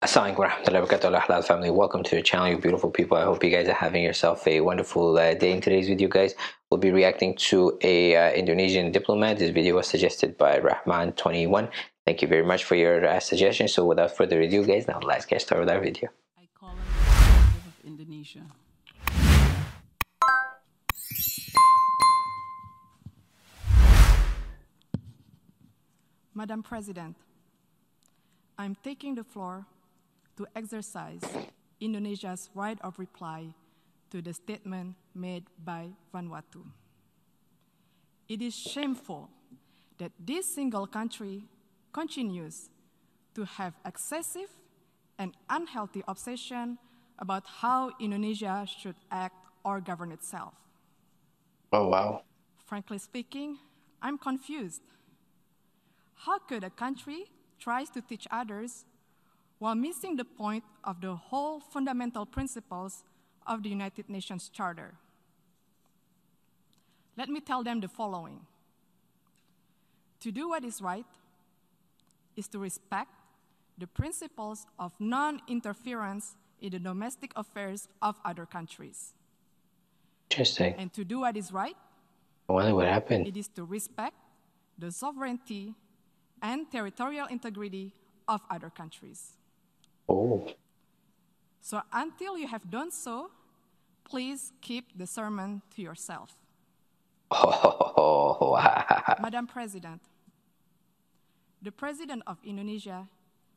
Assalamualaikum warahmatullahi wabarakatuh halal family. Welcome to the channel you beautiful people. I hope you guys are having yourself a wonderful uh, day in today's video guys. We'll be reacting to a uh, Indonesian diplomat. This video was suggested by Rahman21 thank you very much for your uh, suggestion. So without further ado guys now let's get started with our video. I call on the representative of Indonesia. Madam President, I'm taking the floor to exercise Indonesia's right of reply to the statement made by Vanuatu. It is shameful that this single country continues to have excessive and unhealthy obsession about how Indonesia should act or govern itself. oh wow Frankly speaking, I'm confused. How could a country try to teach others while missing the point of the whole fundamental principles of the United Nations Charter? Let me tell them the following. To do what is right is to respect the principles of non interference in the domestic affairs of other countries. interesting And to do what is right I wonder what happened it is to respect the sovereignty and territorial integrity of other countries. Oh So until you have done so, please keep the sermon to yourself. oh wow. Madam President, the President of Indonesia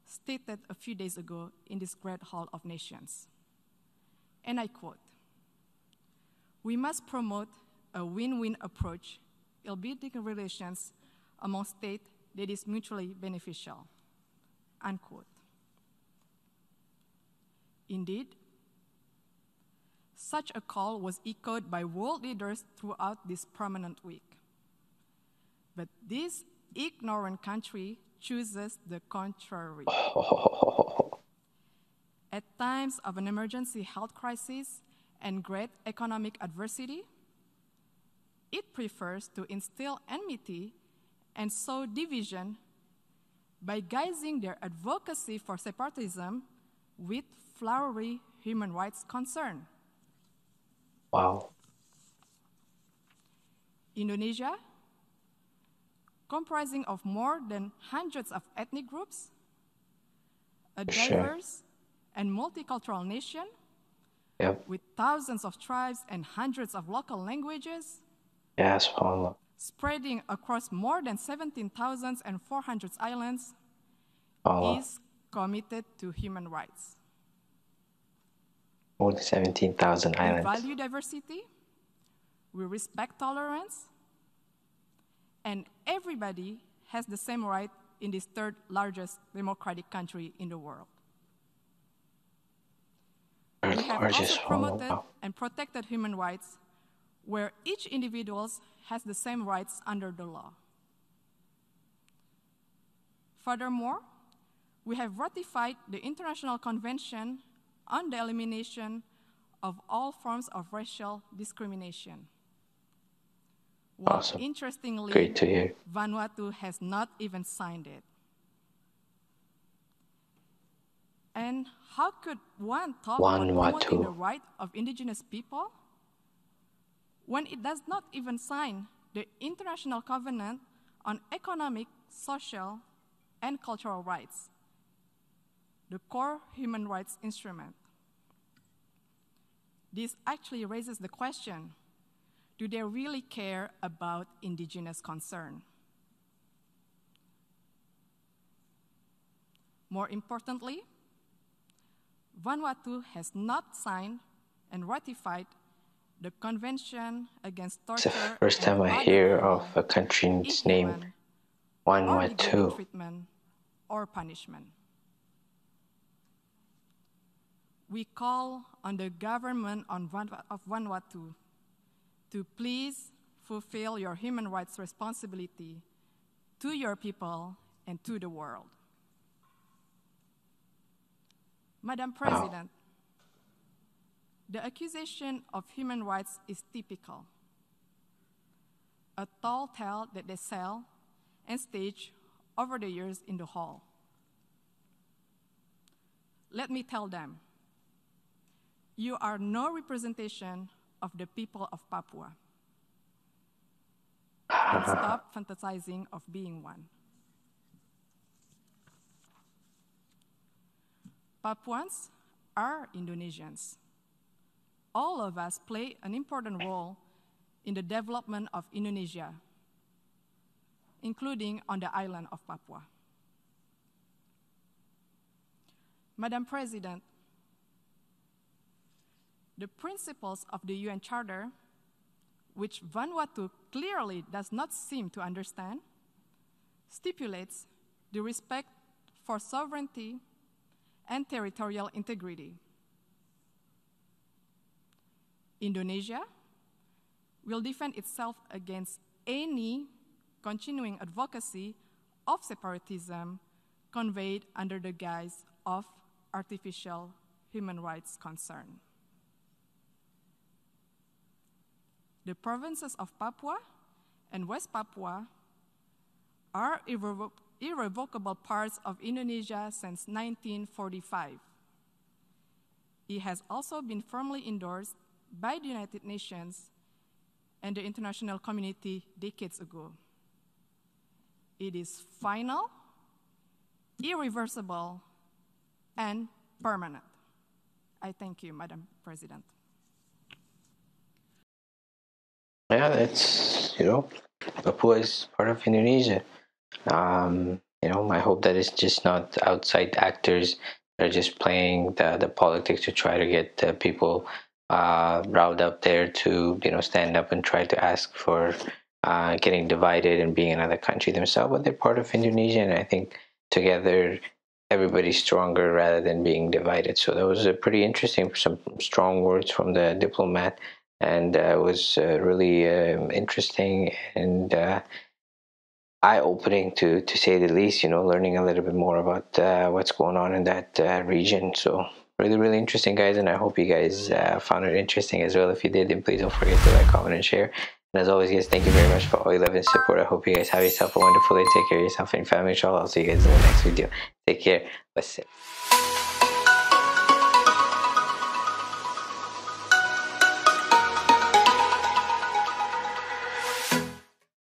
stated a few days ago in this great hall of nations, and I quote, We must promote a win win approach in building relations among states that is mutually beneficial. Unquote. Indeed, such a call was echoed by world leaders throughout this permanent week. But this ignorant country chooses the contrary. At times of an emergency health crisis and great economic adversity, it prefers to instill enmity and sow division by guising their advocacy for separatism with flowery human rights concern. wow Indonesia, comprising of more than hundreds of ethnic groups, a Sure. diverse and multicultural nation yep with thousands of tribes and hundreds of local languages, subhanallah spreading across more than 17,400 islands, is committed to human rights. More than 17,000 We value diversity, we respect tolerance, and everybody has the same right in this third largest democratic country in the world. Third We have also promoted wow. and protected human rights where each individual has the same rights under the law. Furthermore, we have ratified the International Convention on the Elimination of All Forms of Racial Discrimination. While Awesome. interestingly, great to hear Vanuatu has not even signed it. And how could one talk about the right of indigenous people when it does not even sign the International Covenant on Economic, Social, and Cultural Rights, the core human rights instrument? This actually raises the question do they really care about indigenous concern? More importantly, Vanuatu has not signed and ratified the Convention Against Torture. it's the first time I hear of a country's name inhuman, or degrading Vanuatu treatment or punishment. We call on the government of Vanuatu to please fulfill your human rights responsibility to your people and to the world. Madam President, the accusation of human rights is typical. A tall tale that they sell and stage over the years in the hall. let me tell them you are no representation of the people of Papua. And stop fantasizing of being one. Papuans are Indonesians. All of us play an important role in the development of Indonesia, including on the island of Papua. Madam President, the principles of the UN Charter, which Vanuatu clearly does not seem to understand, stipulates the respect for sovereignty and territorial integrity. Indonesia will defend itself against any continuing advocacy of separatism conveyed under the guise of artificial human rights concern. The provinces of Papua and West Papua are irrevo irrevocable parts of Indonesia since 1945. It has also been firmly endorsed by the United Nations and the international community decades ago. It is final, irreversible, and permanent. I thank you, Madam President. Yeah, that's, you know, Papua is part of Indonesia. Um, you know, I hope that it's just not outside actors that are just playing the, the politics to try to get uh, people uh, riled up there to, you know, stand up and try to ask for uh, getting divided and being another country themselves, but they're part of Indonesia, and I think together everybody's stronger rather than being divided. So that was a pretty interesting, some strong words from the diplomat, and uh, was uh, really um, interesting and uh, eye-opening to to say the least. You know, learning a little bit more about uh, what's going on in that uh, region. So really, really interesting, guys, and I hope you guys uh, found it interesting as well. If you did, then please don't forget to like, comment, and share. And as always, guys, thank you very much for all your love and support. I hope you guys have yourself a wonderful day. Take care of yourself and your family. Inshallah, I'll see you guys in the next video. Take care. Wassalam.